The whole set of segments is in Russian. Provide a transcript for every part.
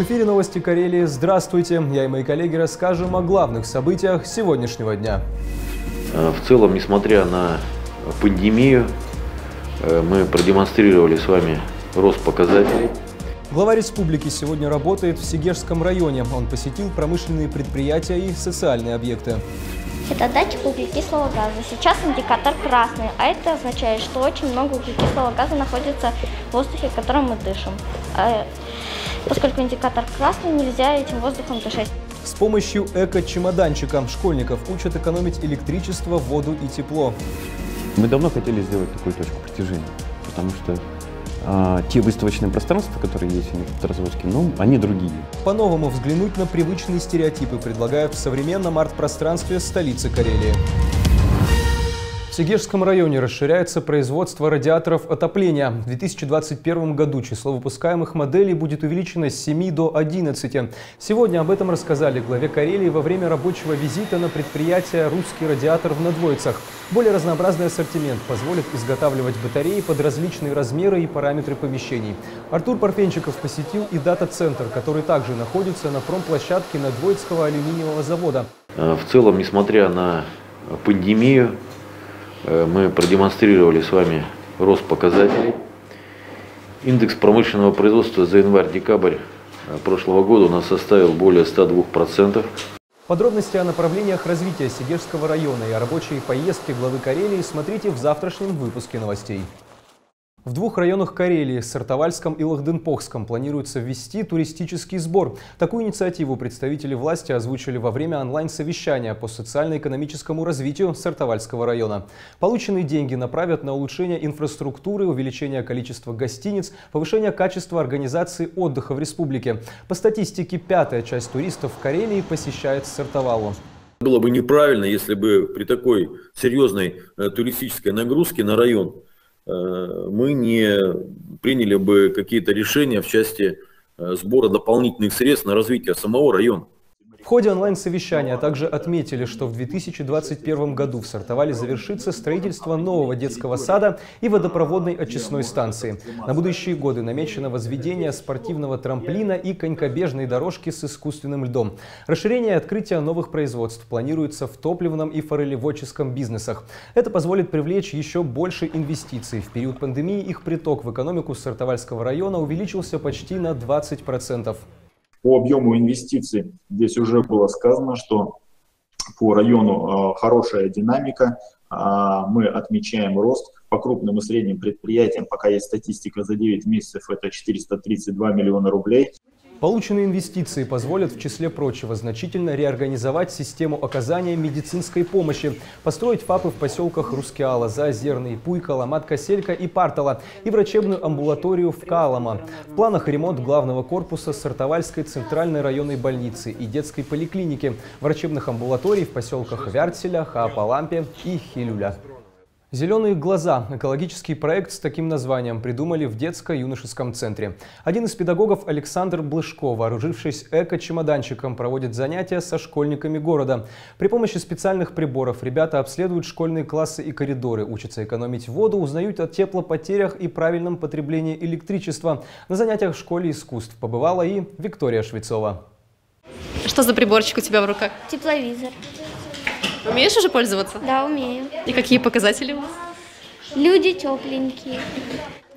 В эфире новости Карелии. Здравствуйте. Я и мои коллеги расскажем о главных событиях сегодняшнего дня. Э, в целом, несмотря на пандемию, э, мы продемонстрировали с вами рост показателей. Глава республики сегодня работает в Сигежском районе. Он посетил промышленные предприятия и социальные объекты. Это датчик углекислого газа. Сейчас индикатор красный, а это означает, что очень много углекислого газа находится в воздухе, которым мы дышим. Поскольку индикатор красный, нельзя этим воздухом дышать. С помощью эко-чемоданчика школьников учат экономить электричество, воду и тепло. Мы давно хотели сделать такую точку притяжения, потому что а, те выставочные пространства, которые есть в Петрозаводске, ну, они другие. По-новому взглянуть на привычные стереотипы предлагают в современном арт-пространстве столицы Карелии. В Сегежском районе расширяется производство радиаторов отопления. В 2021 году число выпускаемых моделей будет увеличено с 7 до 11. Сегодня об этом рассказали главе Карелии во время рабочего визита на предприятие «Русский радиатор» в Надвоицах. Более разнообразный ассортимент позволит изготавливать батареи под различные размеры и параметры помещений. Артур Парфенчиков посетил и дата-центр, который также находится на промплощадке Надвоицкого алюминиевого завода. Э, в целом, несмотря на пандемию, мы продемонстрировали с вами рост показателей. Индекс промышленного производства за январь-декабрь э, прошлого года у нас составил более 102%. Подробности о направлениях развития Сигежского района и о рабочей поездке главы Карелии смотрите в завтрашнем выпуске новостей. В двух районах Карелии, Сартовальском и Лахденпохском, планируется ввести туристический сбор. Такую инициативу представители власти озвучили во время онлайн-совещания по социально-экономическому развитию Сартовальского района. Полученные деньги направят на улучшение инфраструктуры, увеличение количества гостиниц, повышение качества организации отдыха в республике. По статистике, пятая часть туристов в Карелии посещает Сартовалу. Было бы неправильно, если бы при такой серьезной э, туристической нагрузке на район мы не приняли бы какие-то решения в части э, сбора дополнительных средств на развитие самого района. В ходе онлайн-совещания также отметили, что в 2021 году в Сартовале завершится строительство нового детского сада и водопроводной очистной станции. На будущие годы намечено возведение спортивного трамплина и конькобежной дорожки с искусственным льдом. Расширение и открытие новых производств планируется в топливном и форелеводческом бизнесах. Это позволит привлечь еще больше инвестиций. В период пандемии их приток в экономику Сартовальского района увеличился почти на 20%. По объему инвестиций. Здесь уже было сказано, что по району а, хорошая динамика, а, мы отмечаем рост по крупным и средним предприятиям, пока есть статистика за 9 месяцев, это 432 миллиона рублей. Полученные инвестиции позволят, в числе прочего, значительно реорганизовать систему оказания медицинской помощи, построить ФАПы в поселках Рускеала, Заозерный, Пуйка, Ломатка, Селька и Партала и врачебную амбулаторию в Калама. В планах ремонт главного корпуса Сартовальской центральной районной больницы и детской поликлиники, врачебных амбулаторий в поселках Вяртселя, Хаапалампе и Хилюля. «Зеленые глаза» – экологический проект с таким названием придумали в детско-юношеском центре. Один из педагогов Александр Блышко, вооружившись эко-чемоданчиком, проводит занятия со школьниками города. При помощи специальных приборов ребята обследуют школьные классы и коридоры, учатся экономить воду, узнают о теплопотерях и правильном потреблении электричества. На занятиях в школе искусств побывала и Виктория Швецова. Что за приборчик у тебя в руках? Тепловизор. Умеешь уже пользоваться? Да, умею. И какие показатели у вас? Люди тепленькие.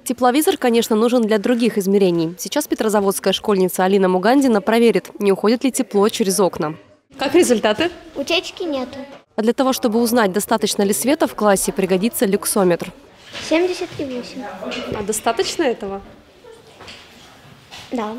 Тепловизор, конечно, нужен для других измерений. Сейчас петрозаводская школьница Алина Мугандина проверит, не уходит ли тепло через окна. Как результаты? Утечки нету. А для того, чтобы узнать, достаточно ли света в классе, пригодится люксометр. 78. А достаточно этого? Да.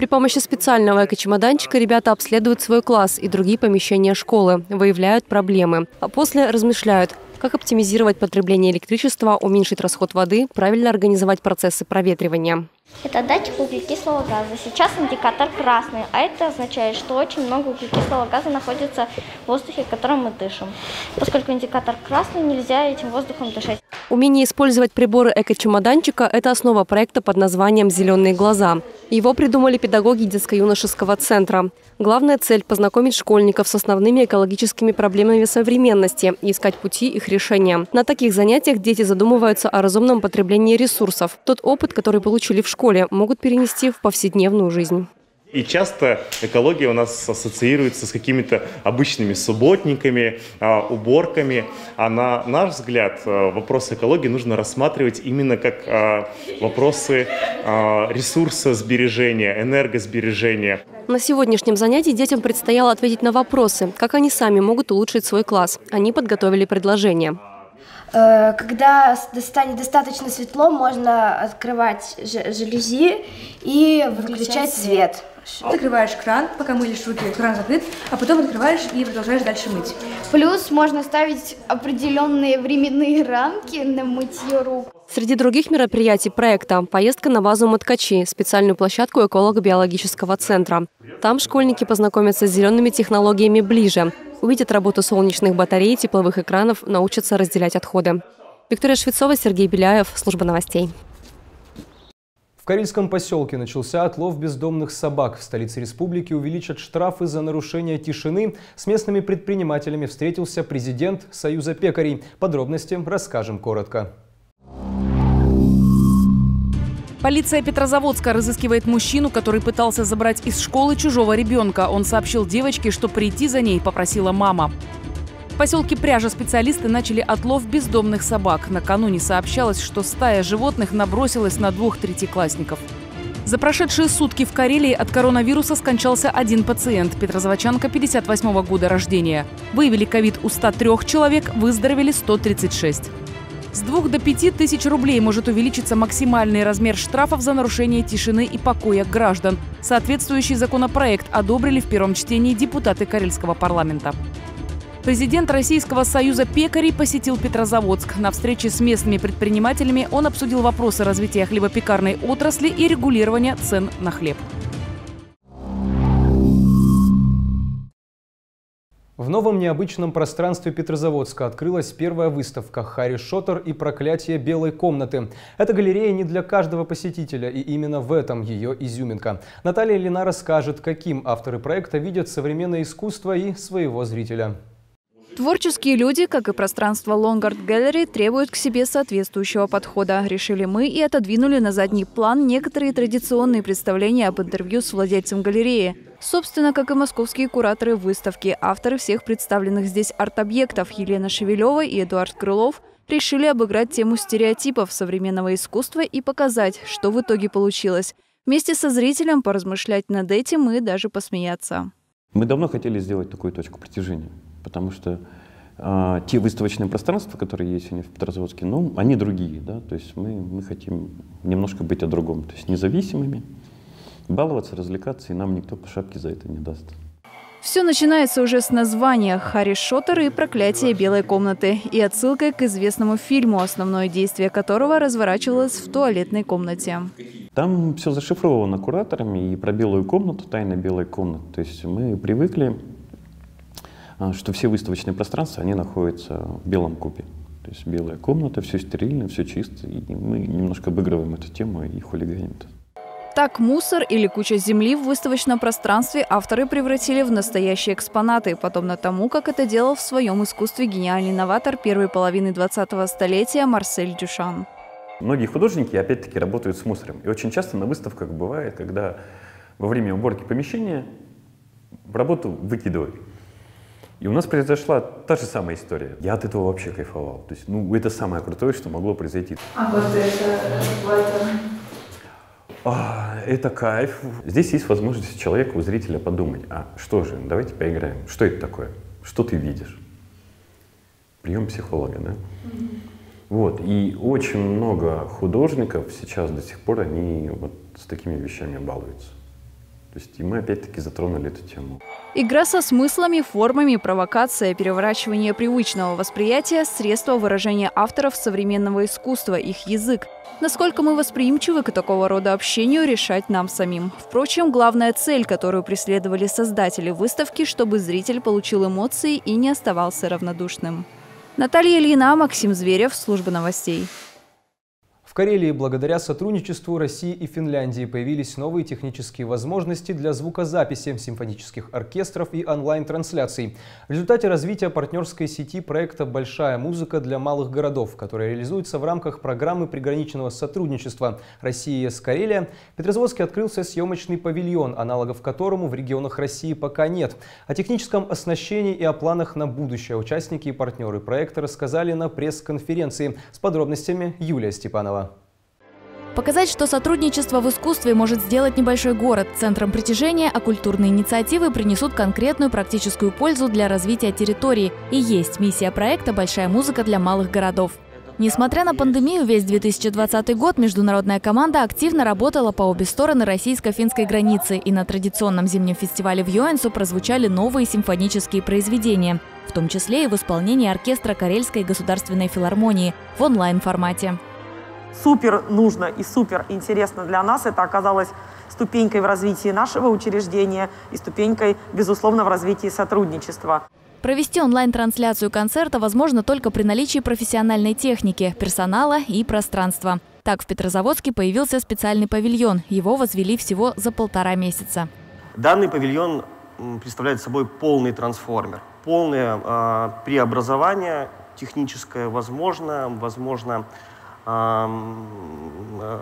При помощи специального эко-чемоданчика ребята обследуют свой класс и другие помещения школы, выявляют проблемы. А после размышляют, как оптимизировать потребление электричества, уменьшить расход воды, правильно организовать процессы проветривания. Это датчик углекислого газа. Сейчас индикатор красный, а это означает, что очень много углекислого газа находится в воздухе, которым мы дышим. Поскольку индикатор красный, нельзя этим воздухом дышать. Умение использовать приборы эко-чемоданчика – это основа проекта под названием «Зеленые глаза». Его придумали педагоги детско-юношеского центра. Главная цель – познакомить школьников с основными экологическими проблемами современности и искать пути их решения. На таких занятиях дети задумываются о разумном потреблении ресурсов. Тот опыт, который получили в школе, могут перенести в повседневную жизнь. И часто экология у нас ассоциируется с какими-то обычными субботниками, а, уборками. А на наш взгляд а, вопросы экологии нужно рассматривать именно как а, вопросы ресурса сбережения, энергосбережения. На сегодняшнем занятии детям предстояло ответить на вопросы, как они сами могут улучшить свой класс. Они подготовили предложение. Э, когда станет достаточно светло, можно открывать жалюзи и выключать свет. Закрываешь кран, пока мылишь руки, кран закрыт, а потом открываешь и продолжаешь дальше мыть. Плюс можно ставить определенные временные рамки на мытье рук. Среди других мероприятий проекта – поездка на базу Маткачи, специальную площадку эколого-биологического центра. Там школьники познакомятся с зелеными технологиями ближе, увидят работу солнечных батарей, тепловых экранов, научатся разделять отходы. Виктория Швецова, Сергей Беляев, Служба новостей. В Карельском поселке начался отлов бездомных собак. В столице республики увеличат штрафы за нарушение тишины. С местными предпринимателями встретился президент Союза пекарей. Подробности расскажем коротко. Полиция Петрозаводска разыскивает мужчину, который пытался забрать из школы чужого ребенка. Он сообщил девочке, что прийти за ней попросила мама поселке Пряжа специалисты начали отлов бездомных собак. Накануне сообщалось, что стая животных набросилась на двух третьеклассников. За прошедшие сутки в Карелии от коронавируса скончался один пациент, петрозаводчанка 58 -го года рождения. Выявили ковид у 103 человек, выздоровели 136. С 2 до 5 тысяч рублей может увеличиться максимальный размер штрафов за нарушение тишины и покоя граждан. Соответствующий законопроект одобрили в первом чтении депутаты Карельского парламента. Президент Российского союза пекарей посетил Петрозаводск. На встрече с местными предпринимателями он обсудил вопросы развития хлебопекарной отрасли и регулирования цен на хлеб. В новом необычном пространстве Петрозаводска открылась первая выставка «Харри Шоттер и проклятие белой комнаты». Эта галерея не для каждого посетителя, и именно в этом ее изюминка. Наталья Лина расскажет, каким авторы проекта видят современное искусство и своего зрителя. Творческие люди, как и пространство Longard Gallery, требуют к себе соответствующего подхода. Решили мы и отодвинули на задний план некоторые традиционные представления об интервью с владельцем галереи. Собственно, как и московские кураторы выставки, авторы всех представленных здесь арт-объектов Елена Шевелева и Эдуард Крылов решили обыграть тему стереотипов современного искусства и показать, что в итоге получилось. Вместе со зрителем поразмышлять над этим и даже посмеяться. Мы давно хотели сделать такую точку притяжения потому что э, те выставочные пространства, которые есть в Петрозаводске, ну, они другие, да, то есть мы, мы хотим немножко быть о другом, то есть независимыми, баловаться, развлекаться, и нам никто по шапке за это не даст. Все начинается уже с названия «Харри Шоттер и проклятие белой комнаты» и отсылкой к известному фильму, основное действие которого разворачивалось в туалетной комнате. Там все зашифровано кураторами и про белую комнату, тайна белой комнаты. То есть мы привыкли а, что все выставочные пространства, они находятся в белом кубе. То есть белая комната, все стерильно, все чисто, и мы немножко обыгрываем эту тему и хулиганим. Так мусор или куча земли в выставочном пространстве авторы превратили в настоящие экспонаты, подобно тому, как это делал в своем искусстве гениальный новатор первой половины 20-го столетия Марсель Дюшан. Многие художники, опять-таки, работают с мусором. И очень часто на выставках бывает, когда во время уборки помещения в работу выкидывают и у нас произошла та же самая история. Я от этого вообще кайфовал. То есть, ну, это самое крутое, что могло произойти. А вот это, это... А, это кайф. Здесь есть возможность человека, у зрителя подумать, а что же, давайте поиграем. Что это такое? Что ты видишь? Прием психолога, да? Mm-hmm. Вот, и очень много художников сейчас до сих пор, они вот с такими вещами балуются. То есть и мы опять-таки затронули эту тему. Игра со смыслами, формами, провокация, переворачивание привычного восприятия – средства выражения авторов современного искусства, их язык. Насколько мы восприимчивы к такого рода общению, решать нам самим. Впрочем, главная цель, которую преследовали создатели выставки, чтобы зритель получил эмоции и не оставался равнодушным. Наталья Ильина, Максим Зверев, Служба новостей. В Карелии благодаря сотрудничеству России и Финляндии появились новые технические возможности для звукозаписи симфонических оркестров и онлайн-трансляций. В результате развития партнерской сети проекта «Большая музыка для малых городов», которая реализуется в рамках программы приграничного сотрудничества России с Карелия, Петрозаводске открылся съемочный павильон, аналогов которому в регионах России пока нет. О техническом оснащении и о планах на будущее участники и партнеры проекта рассказали на пресс-конференции. С подробностями Юлия Степанова. Показать, что сотрудничество в искусстве может сделать небольшой город центром притяжения, а культурные инициативы принесут конкретную практическую пользу для развития территории. И есть миссия проекта «Большая музыка для малых городов». Несмотря на пандемию, весь 2020 год международная команда активно работала по обе стороны российско-финской границы, и на традиционном зимнем фестивале в Йоэнсу прозвучали новые симфонические произведения, в том числе и в исполнении оркестра Карельской государственной филармонии в онлайн-формате супер нужно и супер интересно для нас. Это оказалось ступенькой в развитии нашего учреждения и ступенькой, безусловно, в развитии сотрудничества. Провести онлайн-трансляцию концерта возможно только при наличии профессиональной техники, персонала и пространства. Так в Петрозаводске появился специальный павильон. Его возвели всего за полтора месяца. Данный павильон представляет собой полный трансформер. Полное э, преобразование техническое возможно, возможно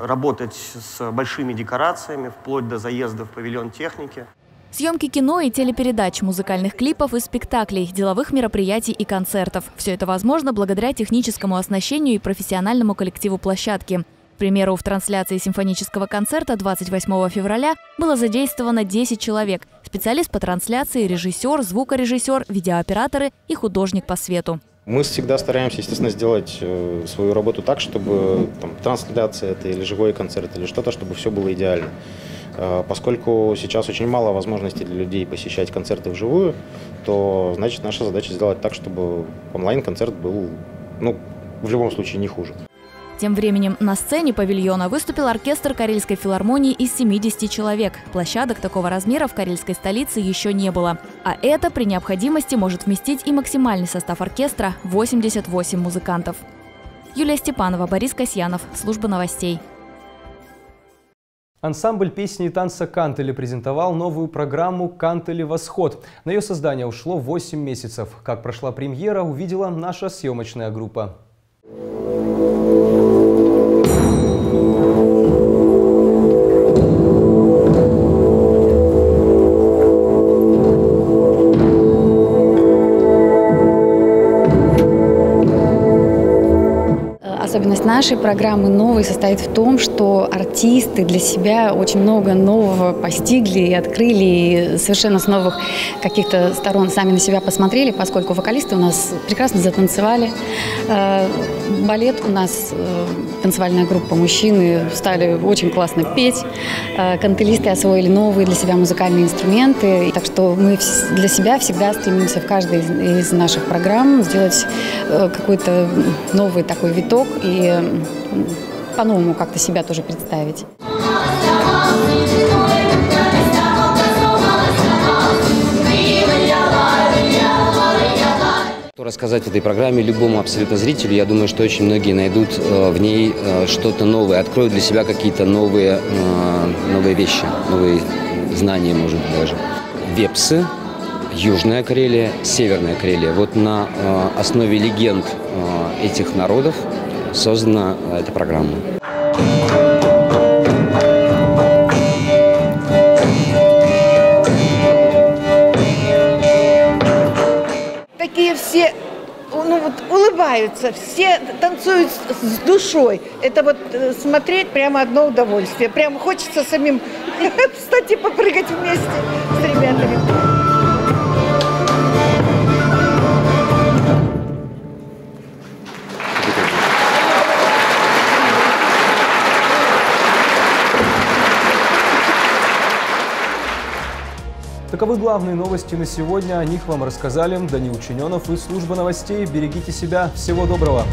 работать с большими декорациями, вплоть до заезда в павильон техники. Съемки кино и телепередач, музыкальных клипов и спектаклей, деловых мероприятий и концертов. Все это возможно благодаря техническому оснащению и профессиональному коллективу площадки. К примеру, в трансляции симфонического концерта 28 февраля было задействовано 10 человек. Специалист по трансляции, режиссер, звукорежиссер, видеооператоры и художник по свету. Мы всегда стараемся, естественно, сделать э, свою работу так, чтобы там, трансляция это или живой концерт, или что-то, чтобы все было идеально. Э, поскольку сейчас очень мало возможностей для людей посещать концерты вживую, то значит наша задача сделать так, чтобы онлайн-концерт был, ну, в любом случае не хуже. Тем временем на сцене павильона выступил оркестр Карельской филармонии из 70 человек. Площадок такого размера в карельской столице еще не было. А это при необходимости может вместить и максимальный состав оркестра – 88 музыкантов. Юлия Степанова, Борис Касьянов, Служба новостей. Ансамбль песни и танца «Кантели» презентовал новую программу «Кантели. Восход». На ее создание ушло 8 месяцев. Как прошла премьера, увидела наша съемочная группа. Особенность нашей программы новой состоит в том, что артисты для себя очень много нового постигли и открыли, и совершенно с новых каких-то сторон сами на себя посмотрели, поскольку вокалисты у нас прекрасно затанцевали. Э, балет у нас, э, танцевальная группа мужчины, стали очень классно петь. Э, кантелисты освоили новые для себя музыкальные инструменты. Так что мы для себя всегда стремимся в каждой из наших программ сделать какой-то новый такой виток и по-новому как-то себя тоже представить. Рассказать этой программе любому абсолютно зрителю, я думаю, что очень многие найдут э, в ней э, что-то новое, откроют для себя какие-то новые, э, новые вещи, новые знания, может быть, даже. Вепсы, Южная Карелия, Северная Карелия. Вот на основе легенд этих народов создана эта программа. Улыбаются, все танцуют с душой. Это вот э, смотреть прямо одно удовольствие. Прямо хочется самим встать и попрыгать вместе с ребятами. Таковы главные новости на сегодня. О них вам рассказали Данил Учененов и служба новостей. Берегите себя. Всего доброго.